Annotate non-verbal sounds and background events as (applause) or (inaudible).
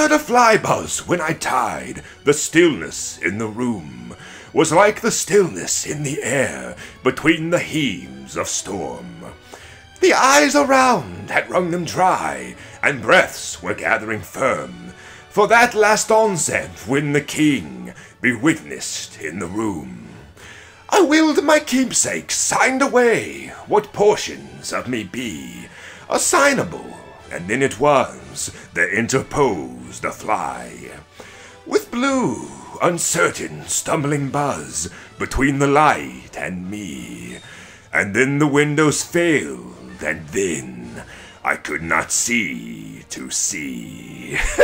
heard a fly buzz when I tied. The stillness in the room was like the stillness in the air between the heaves of storm. The eyes around had wrung them dry, and breaths were gathering firm for that last onset when the king be witnessed in the room. I willed my keepsake signed away what portions of me be assignable, and then it was there interposed a fly with blue, uncertain, stumbling buzz between the light and me. And then the windows failed, and then I could not see to see. (laughs)